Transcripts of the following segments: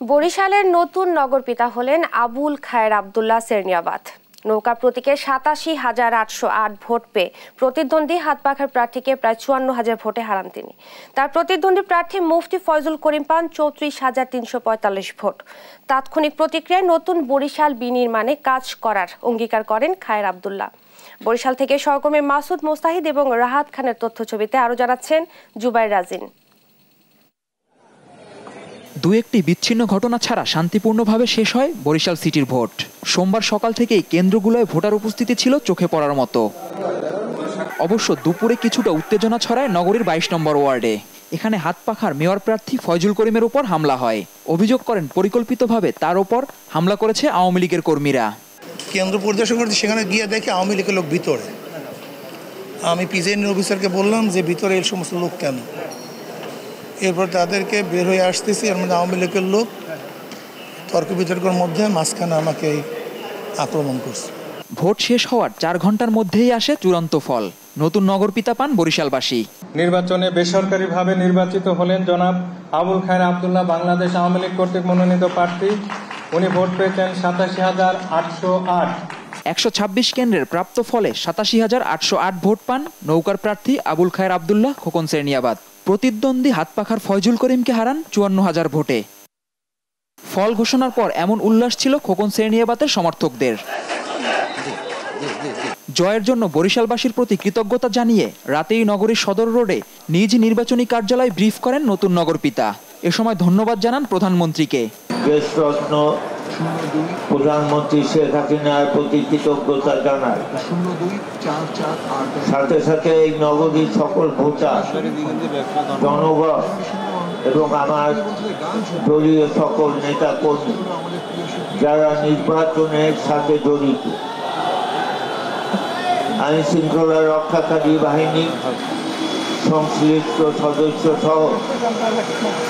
বরিশালের নতুন নগরপিতা হলেন আবুল খায়ের আবদুল্লাহ সেরনিয়াবাদ নৌকা প্রতীকে সাতাশি হাজার আটশো আট ভোট পেয়ে প্রতিদ্বন্দ্বী হাতপাখার প্রার্থীকে প্রায় চুয়ান্ন হাজার ভোটে হারান তিনি। তার প্রতিদ্বন্দ্বী প্রার্থী মুফতি ফয়জুল করিম পান চৌত্রিশ হাজার তিনশো পঁয়তাল্লিশ ভোট। তাৎক্ষণিক প্রতিক্রিয়ায় নতুন বরিশাল বিনির্মাণে কাজ করার অঙ্গীকার করেন খায়ের আবদুল্লাহ। বরিশাল থেকে সহকর্মী মাসুদ মোস্তাহিদ এবং রাহাত খানের তথ্য ছবিতে আরও জানাচ্ছেন জুবাইর রাজিন। দু একটি বিচ্ছিন্ন ঘটনা ছাড়া শান্তিপূর্ণভাবে শেষ হয় বরিশাল সিটির ভোট। সোমবার সকাল থেকেই কেন্দ্রগুলোয় ভোটার উপস্থিতি ছিল চোখে পড়ার মতো। অবশ্য দুপুরে কিছুটা উত্তেজনা ছড়ায় নগরীর বাইশ নম্বর ওয়ার্ডে। এখানে হাত পাখার মেয়র প্রার্থী ফয়জুল করিমের উপর হামলা হয়। অভিযোগ করেন, পরিকল্পিতভাবে তার ওপর হামলা করেছে আওয়ামী লীগের কর্মীরা। কেন্দ্র পরিদর্শন করতে সেখানে গিয়ে দেখে আওয়ামী লীগের লোক ভিতরে। আমি পিজিএন অফিসারকে বললাম যে, ভিতরে এই সমস্ত লোক কেন? এরপর তাদেরকে বের হয়ে আসতেছি এর মধ্যে আওয়ামী লীগের লোক তর্ক বিতর্কের মধ্যে মাঝখানে আমাকে আক্রমণ করছে। ভোট শেষ হওয়ার চার ঘণ্টার মধ্যেই আসে চূড়ান্ত ফল। নতুন নগরপিতা পান বরিশালবাসী। নির্বাচনে বেসরকারিভাবে নির্বাচিত হলেন জনাব আবুল খায়ের আবদুল্লাহ বাংলাদেশ আওয়ামী লীগ কর্তৃক মনোনীত প্রার্থী। উনি ভোট পেয়েছেন সাতাশি হাজার আটশো আট। একশো ছাব্বিশ কেন্দ্রের প্রাপ্ত ফলে সাতাশি হাজার আটশো আট ভোট পান নৌকার প্রার্থী আবুল খায়ের আবদুল্লাহ খোকন সেরনিয়াবাদ। প্রতিদ্বন্দ্বী হাতপাখার ফয়জুল করিমকে হারান চুয়ান্ন হাজার ভোটে। ফল ঘোষণার পর এমন উল্লাস ছিল খোকন সেরনিয়াবাদের সমর্থকদের। জয়ের জন্য বরিশালবাসীর প্রতি কৃতজ্ঞতা জানিয়ে রাতেই নগরীর সদর রোডে নিজ নির্বাচনী কার্যালয় ব্রিফ করেন নতুন নগরপিতা। এ সময় ধন্যবাদ জানান প্রধানমন্ত্রীকে। প্রধানমন্ত্রী শেখ হাসিনার প্রতি কৃতজ্ঞতা জানায়। সাথে সাথে এই নগরীর সকল ভোটার, জনগণ এবং আমার দলীয় সকল নেতা কর্মী যারা নির্বাচনের সাথে জড়িত। আইন শৃঙ্খলা রক্ষাকারী বাহিনী, সংশ্লিষ্ট সদস্য সহ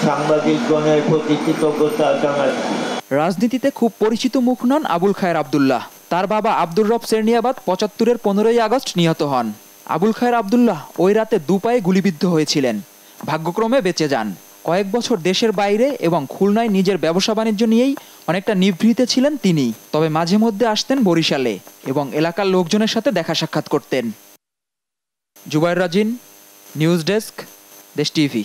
সাংবাদিকগণের প্রতি কৃতজ্ঞতা জানাচ্ছি রাজনীতিতে খুব পরিচিত মুখ নন আবুল খায়ের আবদুল্লাহ। তার বাবা আব্দুর রব সেরনিয়াবাদ পঁচাত্তরের পনেরোই আগস্ট নিহত হন। আবুল খায়ের আবদুল্লাহ ওই রাতে দুপায়ে গুলিবিদ্ধ হয়েছিলেন। ভাগ্যক্রমে বেঁচে যান। কয়েক বছর দেশের বাইরে এবং খুলনায় নিজের ব্যবসা বাণিজ্য নিয়েই অনেকটা নিভৃতে ছিলেন তিনি। তবে মাঝে মধ্যে আসতেন বরিশালে এবং এলাকার লোকজনের সাথে দেখা সাক্ষাৎ করতেন। Zubair Rajin, news desk, Desh TV.